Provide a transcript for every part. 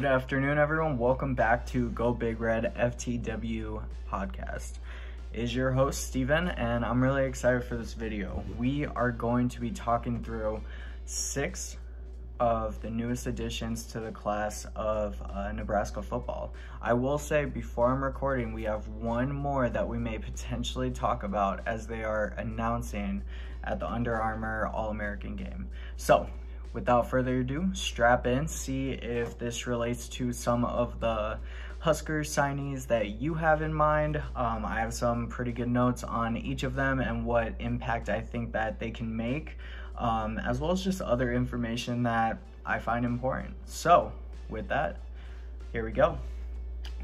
Good afternoon, everyone. Welcome back to Go Big Red FTW podcast. Is your host Steven, and I'm really excited for this video. We are going to be talking through six of the newest additions to the class of uh, Nebraska football. I will say before I'm recording, we have one more that we may potentially talk about as they are announcing at the Under Armour All-American game. So without further ado, strap in, see if this relates to some of the Husker signees that you have in mind. Um, I have some pretty good notes on each of them and what impact I think that they can make um, as well as just other information that I find important. So with that, here we go.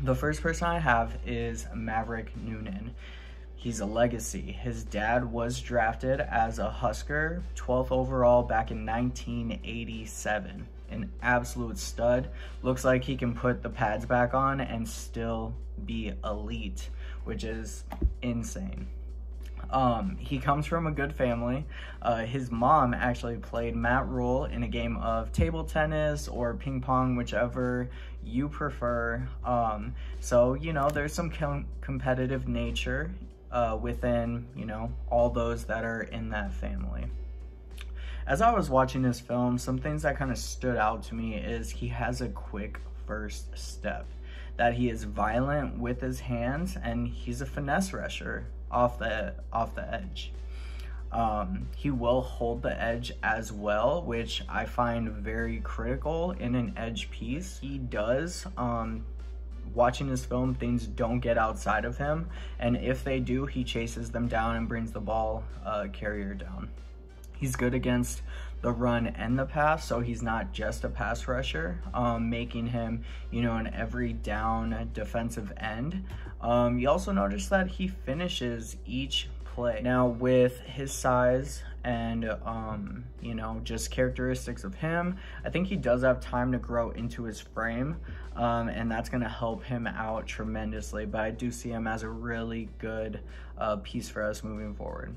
The first person I have is Maverick Noonan. He's a legacy. His dad was drafted as a Husker, 12th overall back in 1987. An absolute stud. Looks like he can put the pads back on and still be elite, which is insane. Um, he comes from a good family. Uh, his mom actually played Matt Rhule in a game of table tennis or ping pong, whichever you prefer. Um, so, you know, there's some com competitive nature uh, within, you know, all those that are in that family. As I was watching this film, some things that kind of stood out to me is he has a quick first step that he is violent with his hands and he's a finesse rusher off the off the edge. Um, he will hold the edge as well, which I find very critical in an edge piece. He does, um, watching this film, things don't get outside of him. And if they do, he chases them down and brings the ball uh, carrier down. He's good against the run and the pass, so he's not just a pass rusher, um, making him, you know, an every down defensive end. Um, you also notice that he finishes each play. Now, with his size and, um, you know, just characteristics of him, I think he does have time to grow into his frame, um, and that's going to help him out tremendously. But I do see him as a really good uh, piece for us moving forward.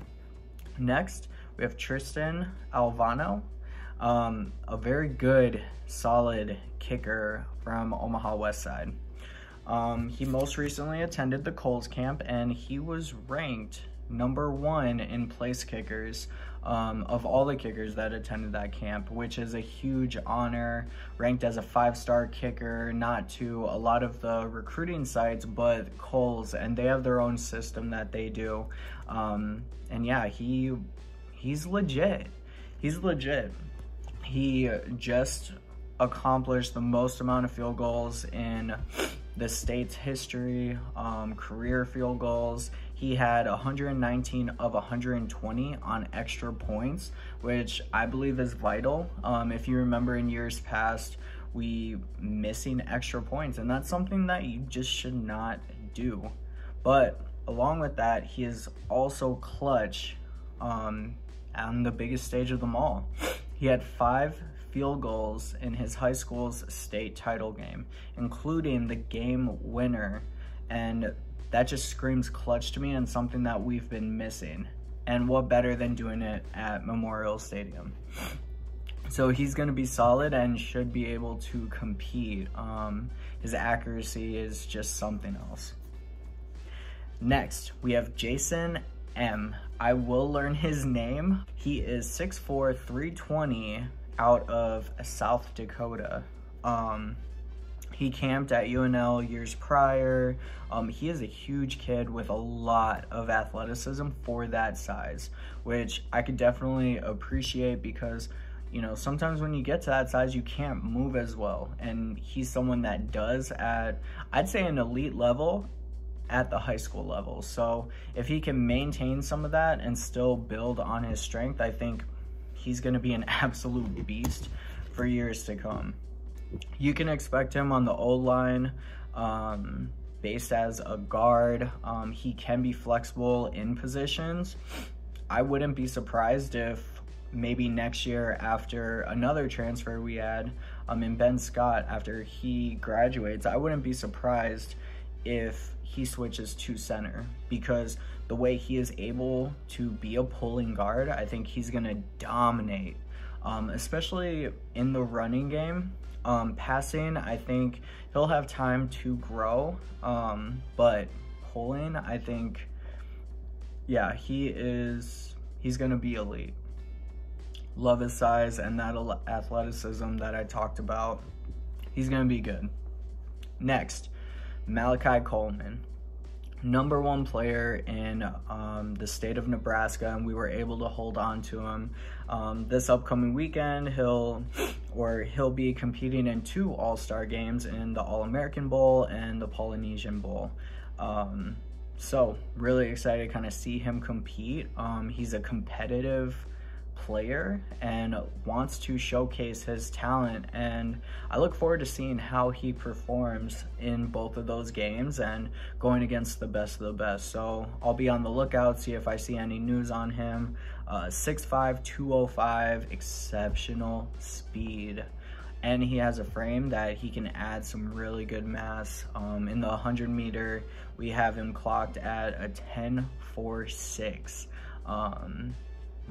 Next, we have Tristan Alvano, um, a very good, solid kicker from Omaha West Side. Um, he most recently attended the Kohl's camp and he was ranked number one in place kickers um, of all the kickers that attended that camp, which is a huge honor, ranked as a five-star kicker, not to a lot of the recruiting sites, but Kohl's, and they have their own system that they do. Um, and yeah, he he's legit. He's legit. He just accomplished the most amount of field goals in the state's history, um, career field goals. He had 119 of 120 on extra points, which I believe is vital. Um, if you remember in years past, we missing extra points, and that's something that you just should not do. But along with that, he is also clutch um, on the biggest stage of them all. He had five field goals in his high school's state title game, including the game winner. And that just screams clutch to me and something that we've been missing. And what better than doing it at Memorial Stadium? So he's going to be solid and should be able to compete. Um, his accuracy is just something else. Next, we have Jason M. I will learn his name. He is 6'4", 320 out of South Dakota. Um, he camped at UNL years prior. Um, he is a huge kid with a lot of athleticism for that size, which I could definitely appreciate because, you know, sometimes when you get to that size, you can't move as well. And he's someone that does at, I'd say, an elite level at the high school level. So if he can maintain some of that and still build on his strength, I think he's going to be an absolute beast for years to come. You can expect him on the old line, um, based as a guard. Um, he can be flexible in positions. I wouldn't be surprised if maybe next year after another transfer we had um, in Ben Scott after he graduates, I wouldn't be surprised if he switches to center because the way he is able to be a pulling guard, I think he's going to dominate, um, especially in the running game. Um, passing, I think he'll have time to grow, um, but pulling, I think, yeah, he is, he's going to be elite. Love his size and that athleticism that I talked about. He's going to be good. Next, Malachi Coleman number one player in um, the state of Nebraska, and we were able to hold on to him. Um, this upcoming weekend, he'll or he'll be competing in two All Star games in the All American Bowl and the Polynesian Bowl. Um, so really excited to kind of see him compete. Um, he's a competitive player and wants to showcase his talent and I look forward to seeing how he performs in both of those games and going against the best of the best. So I'll be on the lookout, see if I see any news on him. Uh, 6'5", 205, exceptional speed and he has a frame that he can add some really good mass. Um, in the 100 meter, we have him clocked at a 10.46. Um,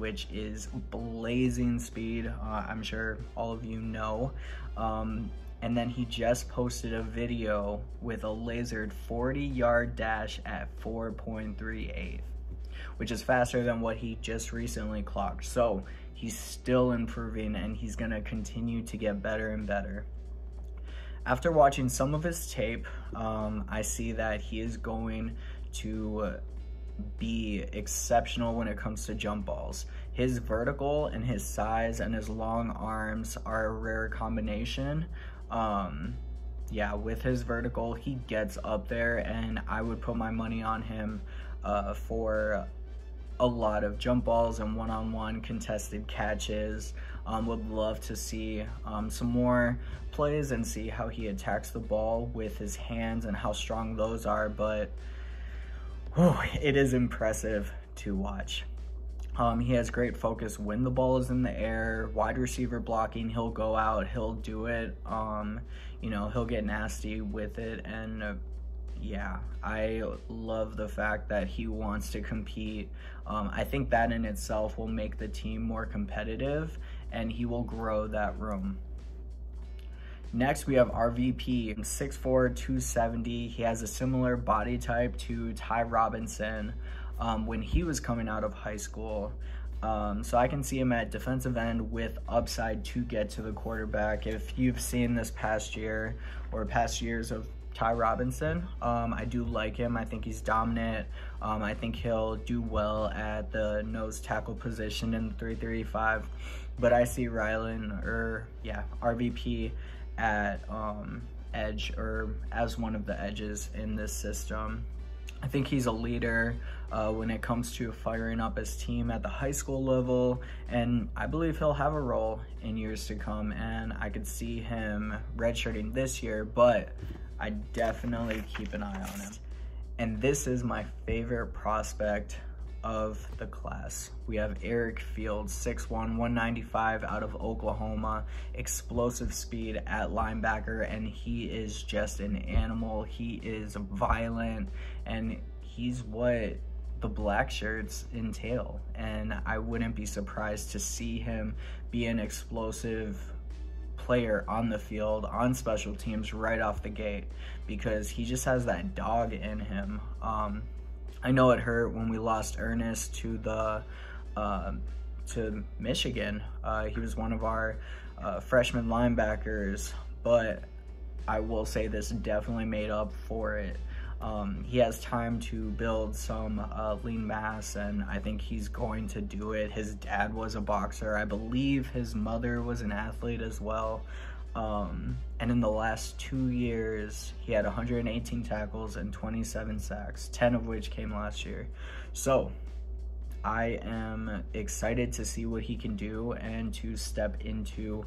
which is blazing speed. Uh, I'm sure all of you know. Um, and then he just posted a video with a lasered 40 yard dash at 4.38, which is faster than what he just recently clocked. So he's still improving and he's gonna continue to get better and better. After watching some of his tape, um, I see that he is going to be exceptional when it comes to jump balls. His vertical and his size and his long arms are a rare combination. Um, yeah, with his vertical, he gets up there and I would put my money on him uh, for a lot of jump balls and one-on-one -on -one contested catches. Um, would love to see um, some more plays and see how he attacks the ball with his hands and how strong those are, but whew, it is impressive to watch. Um, he has great focus when the ball is in the air, wide receiver blocking, he'll go out, he'll do it. Um, you know, he'll get nasty with it. And uh, yeah, I love the fact that he wants to compete. Um, I think that in itself will make the team more competitive and he will grow that room. Next, we have RVP, 6'4", 270. He has a similar body type to Ty Robinson um, when he was coming out of high school. Um, so I can see him at defensive end with upside to get to the quarterback. If you've seen this past year or past years of Ty Robinson, um, I do like him. I think he's dominant. Um, I think he'll do well at the nose tackle position in the 335. But I see Rylan or yeah RVP at um, edge or as one of the edges in this system. I think he's a leader uh, when it comes to firing up his team at the high school level, and I believe he'll have a role in years to come, and I could see him redshirting this year, but I definitely keep an eye on him. And this is my favorite prospect of the class. We have Eric Fields, 6'1", 195 out of Oklahoma, explosive speed at linebacker, and he is just an animal. He is violent, and he's what the black shirts entail. And I wouldn't be surprised to see him be an explosive player on the field, on special teams right off the gate, because he just has that dog in him. Um, I know it hurt when we lost Ernest to the uh, to Michigan. Uh, he was one of our uh, freshman linebackers, but I will say this definitely made up for it. Um, he has time to build some uh, lean mass, and I think he's going to do it. His dad was a boxer. I believe his mother was an athlete as well. Um, and in the last two years, he had 118 tackles and 27 sacks, 10 of which came last year. So I am excited to see what he can do and to step into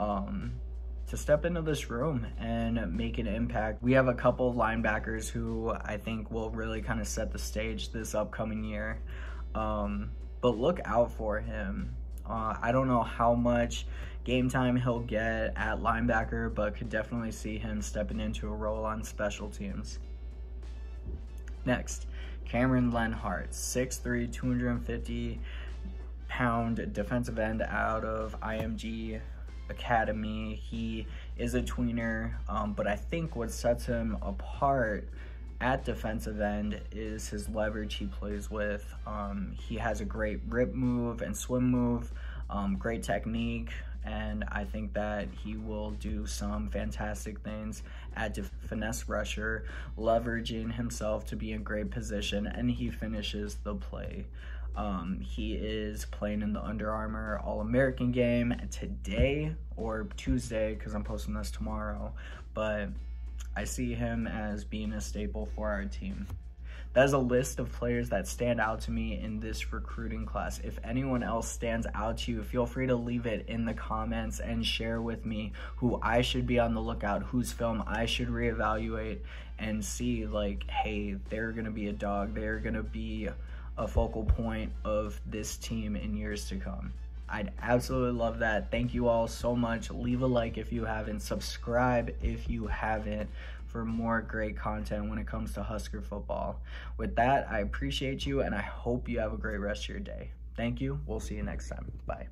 um, to step into this room and make an impact. We have a couple linebackers who I think will really kind of set the stage this upcoming year. Um, but look out for him. Uh, I don't know how much game time he'll get at linebacker, but could definitely see him stepping into a role on special teams. Next, Cameron Lenhardt, 6'3", 250 pound defensive end out of IMG academy. He is a tweener, um, but I think what sets him apart at defensive end is his leverage he plays with. Um, he has a great rip move and swim move, um, great technique, and I think that he will do some fantastic things at finesse rusher, leveraging himself to be in great position, and he finishes the play. Um, he is playing in the Under Armour All American game today or Tuesday because I'm posting this tomorrow, but I see him as being a staple for our team. That is a list of players that stand out to me in this recruiting class. If anyone else stands out to you, feel free to leave it in the comments and share with me who I should be on the lookout, whose film I should reevaluate and see like, hey, they're going to be a dog. They're going to be a focal point of this team in years to come. I'd absolutely love that. Thank you all so much. Leave a like if you haven't, subscribe if you haven't for more great content when it comes to Husker football. With that, I appreciate you and I hope you have a great rest of your day. Thank you. We'll see you next time. Bye.